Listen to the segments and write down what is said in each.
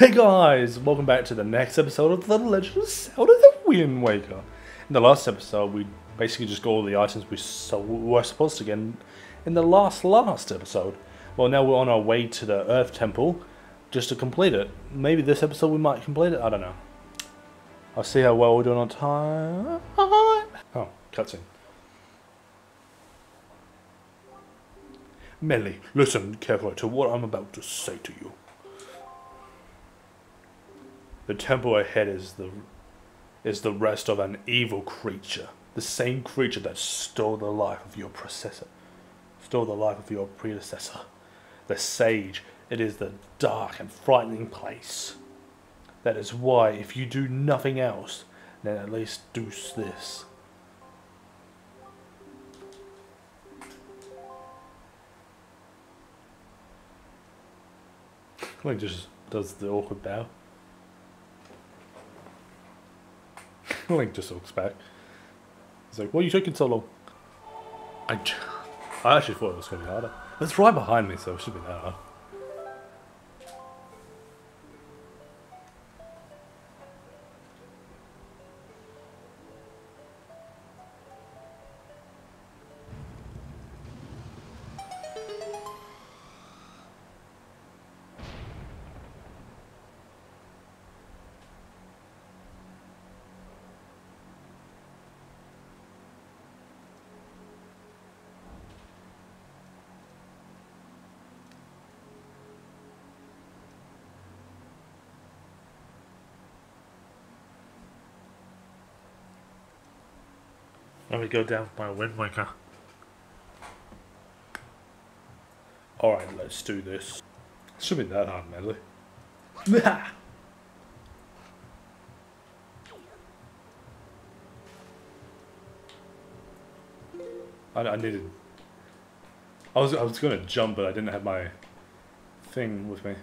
Hey guys, welcome back to the next episode of The Legend of Zelda The Wind Waker. In the last episode, we basically just got all the items we were supposed to get in, in the last last episode. Well, now we're on our way to the Earth Temple just to complete it. Maybe this episode we might complete it, I don't know. I'll see how well we're doing on time. Oh, cutscene. Medli, listen carefully to what I'm about to say to you. The temple ahead is the is the rest of an evil creature. The same creature that stole the life of your predecessor. Stole the life of your predecessor. The sage. It is the dark and frightening place. That is why if you do nothing else, then at least do this. Link just does the awkward bow. Link just looks back. He's like, "Why are you taking so long?" I, I actually thought it was going to be harder. It's right behind me, so it should be that hard. Let me go down with my Wind Waker. Alright, let's do this. Should be that hard, Medli. I, I needed. I was I was gonna jump, but I didn't have my thing with me.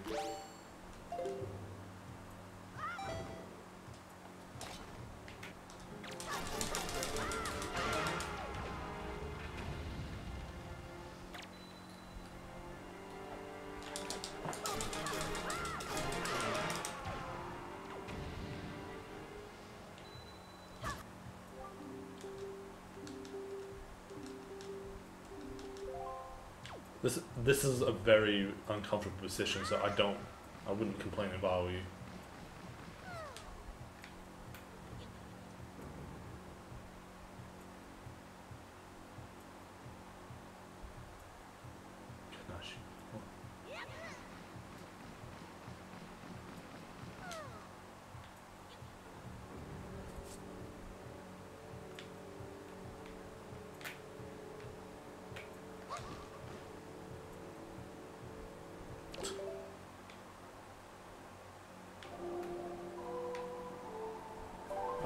This this is a very uncomfortable position, so I don't I wouldn't complain if I were you.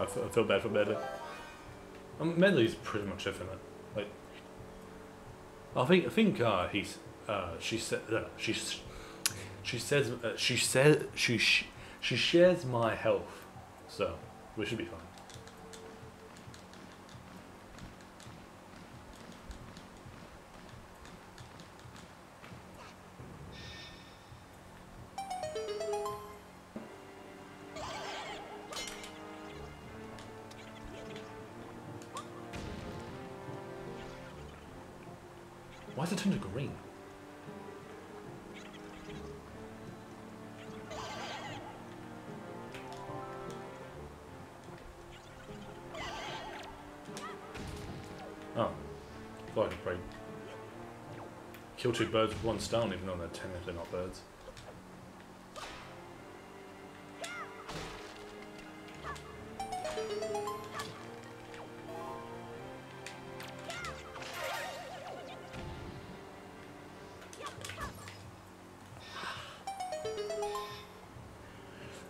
I feel, I feel bad for Medli. Um, Medli's pretty much infinite. Like, I think I think uh, he's uh, she said uh, she she says uh, she said she sh- she shares my health, so we should be fine. Thought I could break. Kill two birds with one stone, even though they're technically not birds.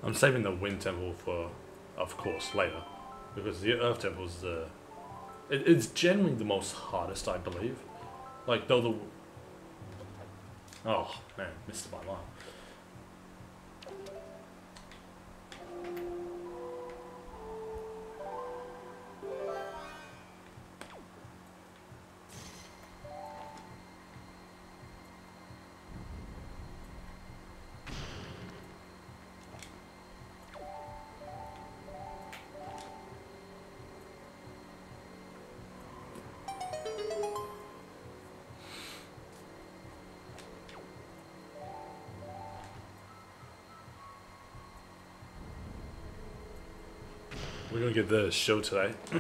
I'm saving the wind temple for, of course, later, because the earth temple is the. It, it's generally the most hardest, I believe. Like though the. Oh man, missed my line. We're gonna get the show today.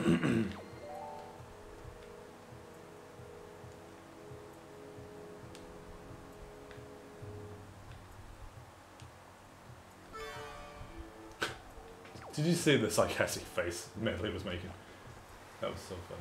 Did you see the sarcastic face Medli was making? That was so funny.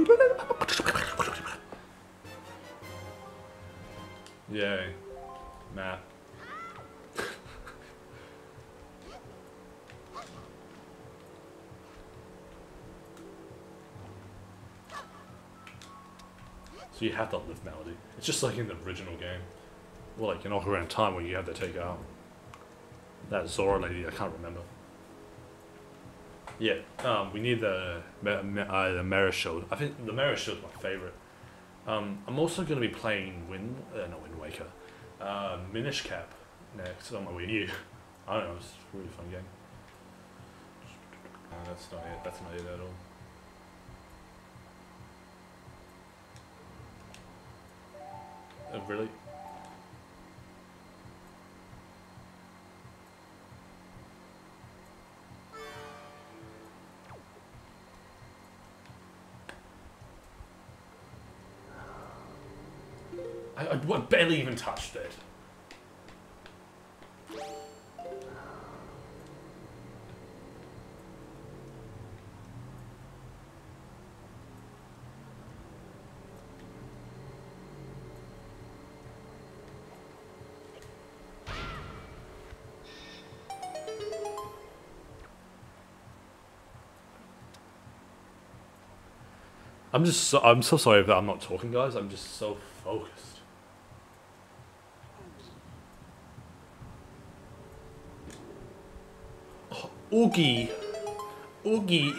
So you have to live Medli. It's just like in the original game. Well, like in Ocarina of Time where you have to take out that Zora lady, I can't remember. Yeah, um, we need the uh, the Mirror Shield. I think the Shield is my favorite. Um, I'm also going to be playing Wind, uh, not Wind Waker, uh, Minish Cap next on my Wii U. I don't know, it's a really fun game. Uh, that's not it. That's not it at all. Uh, really? I, I barely even touched it. I'm just so, I'm so sorry that I'm not talking, guys. I'm just so focused. Oogie, Oogie.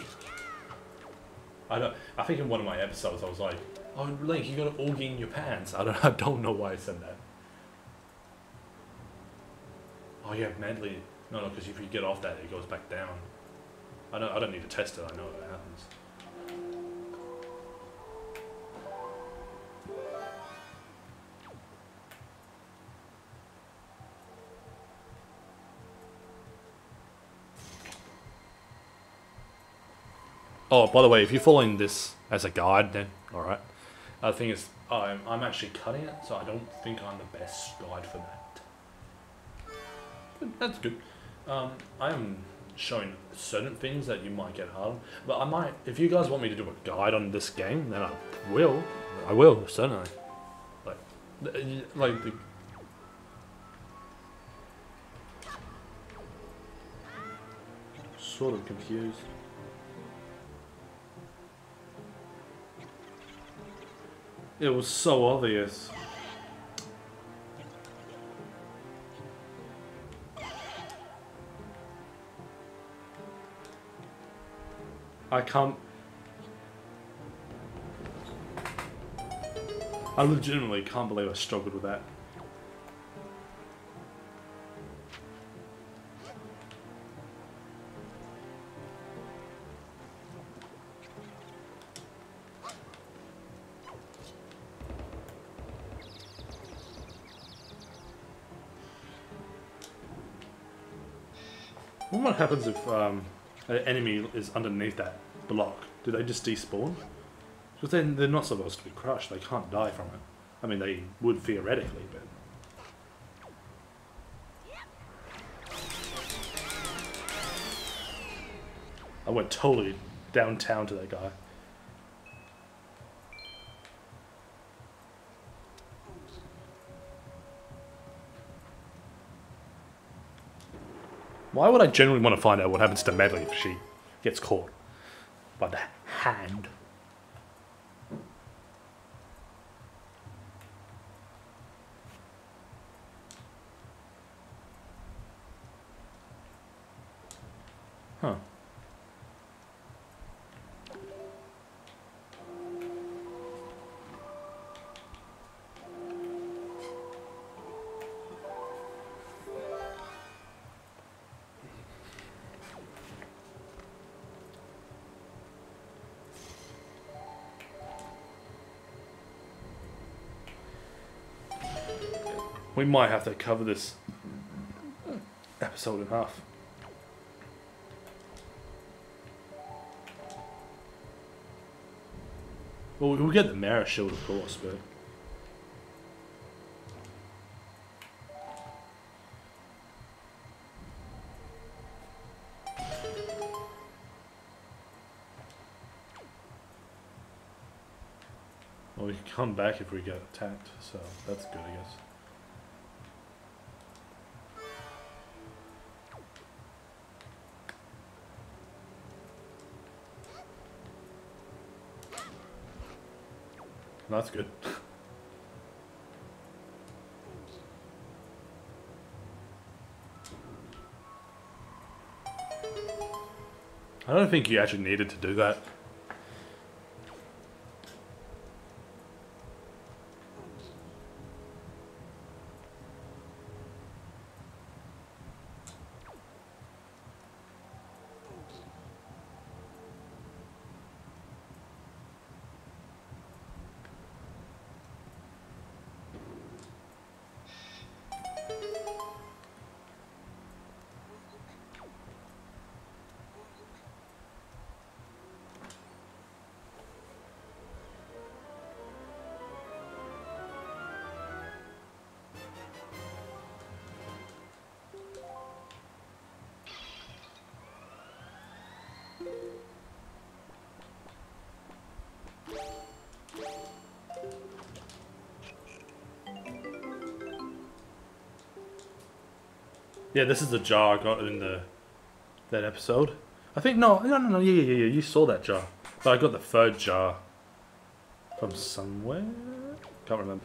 I don't. I think in one of my episodes I was like, "Oh, Link, you got an Oogie in your pants." I don't. I don't know why I said that. Oh yeah, Medli. No, no, because if you get off that, it goes back down. I don't. I don't need to test it. I know that happens. Oh, by the way, if you're following this as a guide, then all right. The thing is, I'm, I'm actually cutting it, so I don't think I'm the best guide for that. But That's good. Um, I am showing certain things that you might get hard, on, but I might. If you guys want me to do a guide on this game, then I will. I will certainly. Like, like the. Sort of confused. It was so obvious. I can't. I legitimately can't believe I struggled with that. What happens if um, an enemy is underneath that block? Do they just despawn? Because then they're not supposed to be crushed. They can't die from it. I mean, they would theoretically, but. I went totally downtown to that guy. Why would I generally want to find out what happens to Medli if she gets caught by the hand? We might have to cover this episode in half. Well, we'll get the Mirror Shield, of course, but... Well, we can come back if we get attacked, so that's good, I guess. That's good. I don't think you actually needed to do that. Yeah, this is the jar I got in the that episode. I think no, no, no, no. Yeah, yeah, yeah. You saw that jar, but I got the third jar from somewhere. Can't remember.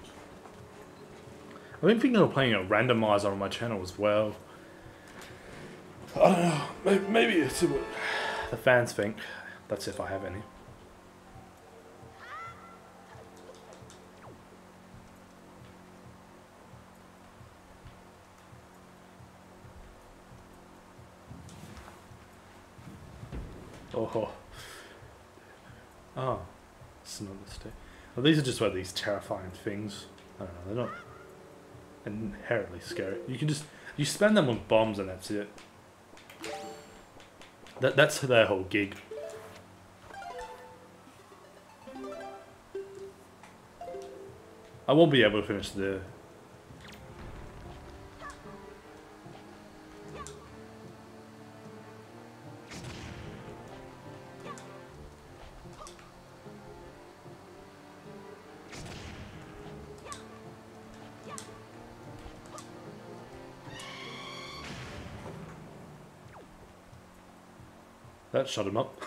I've been thinking of playing a randomizer on my channel as well. I don't know. Maybe, maybe it's what the fans think. That's if I have any. Oh. Ah, oh. It's not a mistake. Well, these are just about these terrifying things. I don't know, they're not inherently scary. You can just, you spend them on bombs and that's it. That, that's their whole gig. I won't be able to finish the shut him up.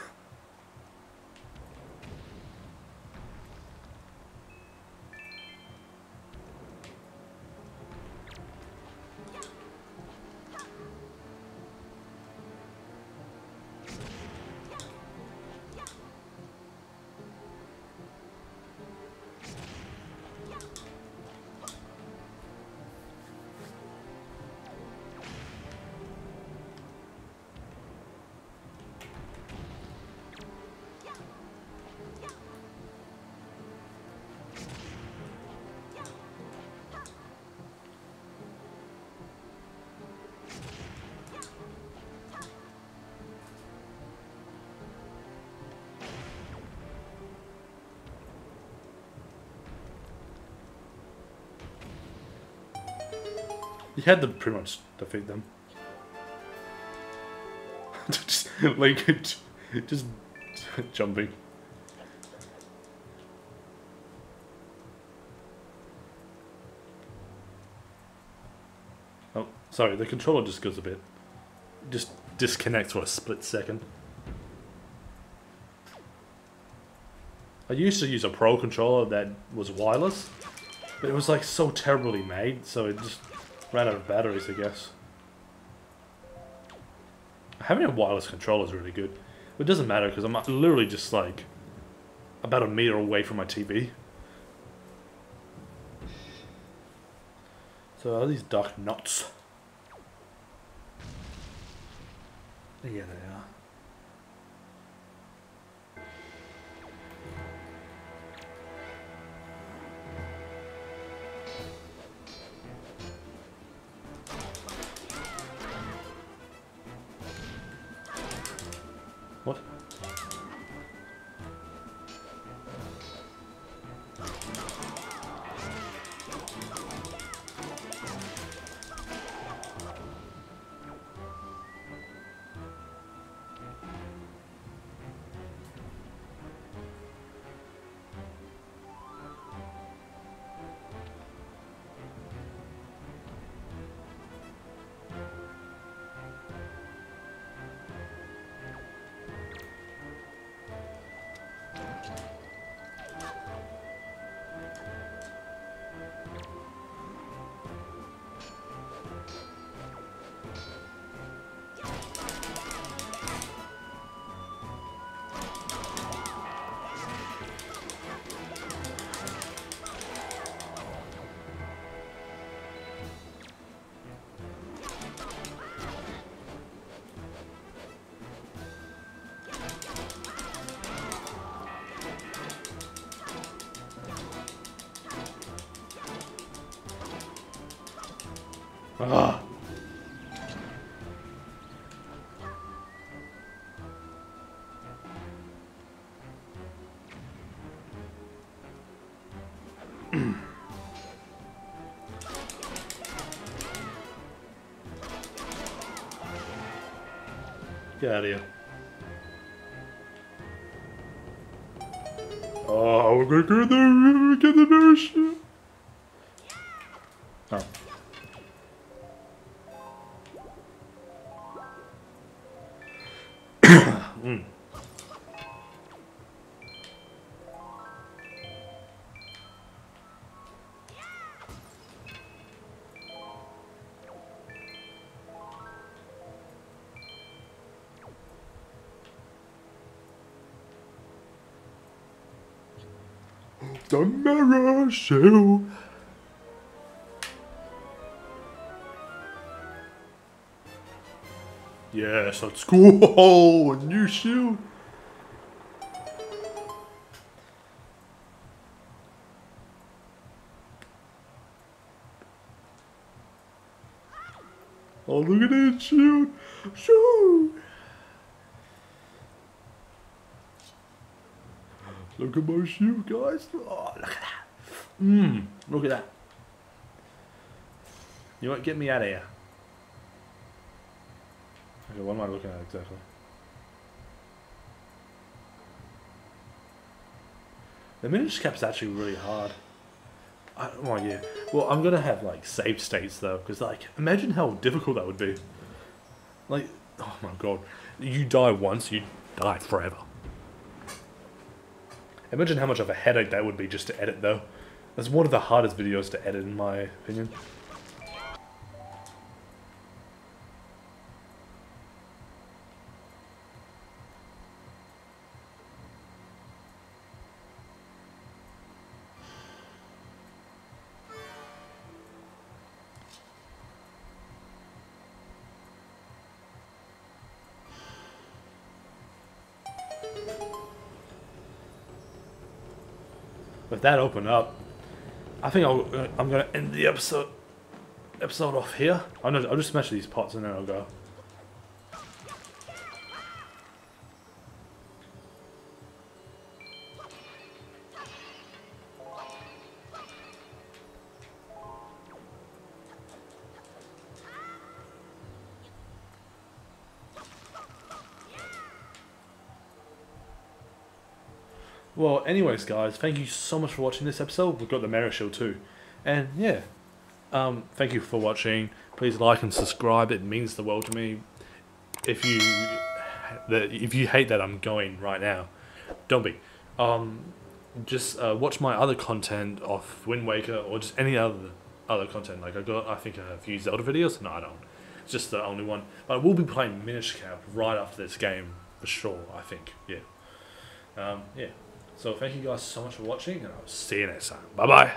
You had to pretty much defeat them. just like just jumping. Oh, sorry, the controller just goes a bit just disconnects for a split second. I used to use a pro controller that was wireless, but it was like so terribly made, so it just ran out of batteries, I guess. Having a wireless controller is really good. It doesn't matter because I'm literally just like about a meter away from my TV. So are these Darknuts? Yeah, they are. はい。Get out of here. Oh, we're gonna get the, get the nurse. The mirror show. Yes, let's go. A new shoe. Oh, look at that shoe. Shoe. Look at my shoe, guys. Oh, look at that. Mmm, look at that. You what? Get me out of here. Okay, what am I looking at exactly? The Minish Cap's actually really hard. I, oh yeah. Well, I'm gonna have like save states though, because like, imagine how difficult that would be. Like, oh my god, you die once, you die forever. Imagine how much of a headache that would be just to edit though. That's one of the hardest videos to edit in my opinion. With that open up, I think I'll, uh, I'm going to end the episode episode off here. I'll, I'll just smash these pots and then I'll go. Well, anyways, guys, thank you so much for watching this episode. We've got the Mirror Shield too, and yeah, um, thank you for watching. Please like and subscribe. It means the world to me. If you if you hate that I'm going right now, don't be. Um, just uh, watch my other content of Wind Waker or just any other other content. Like I got, I think a few Zelda videos. No, I don't. It's just the only one. But I will be playing Minish Cap right after this game for sure. I think. Yeah. Um, yeah. So thank you guys so much for watching, and I'll see you next time. Bye bye.